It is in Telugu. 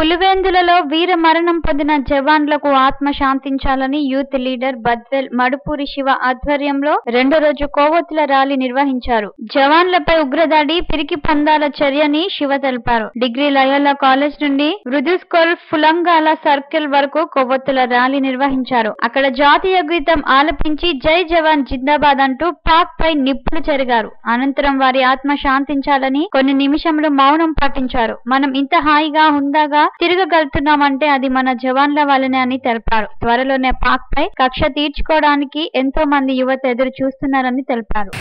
పులివెందులలో వీర మరణం పొందిన జవాన్లకు ఆత్మ శాంతించాలని యూత్ లీడర్ బద్వెల్ మడుపూరి శివ ఆధ్వర్యంలో రెండో రోజు కోవొత్తుల ర్యాలీ నిర్వహించారు. జవాన్లపై ఉగ్రదాడి పిరికి పందాల చర్యని శివ తెలిపారు. డిగ్రీ లయోలా కాలేజ్ నుండి రుదుస్కోల్ ఫులంగాల సర్కిల్ వరకు కొవ్వొత్తుల ర్యాలీ నిర్వహించారు. అక్కడ జాతీయ గీతం ఆలపించి జై జవాన్ జిందాబాద్ అంటూ పాక్ పై నిప్పులు చెరిగారు. అనంతరం వారి ఆత్మ శాంతించాలని కొన్ని నిమిషములు మౌనం పాటించారు. మనం ఇంత హాయిగా హుందాగా తిరగగలుగుతున్నామంటే అది మన జవాన్ల వల్లనే అని తెలిపారు. త్వరలోనే పాక్ పై కక్ష తీర్చుకోవడానికి ఎంతో మంది యువత ఎదురు చూస్తున్నారని తెలిపారు.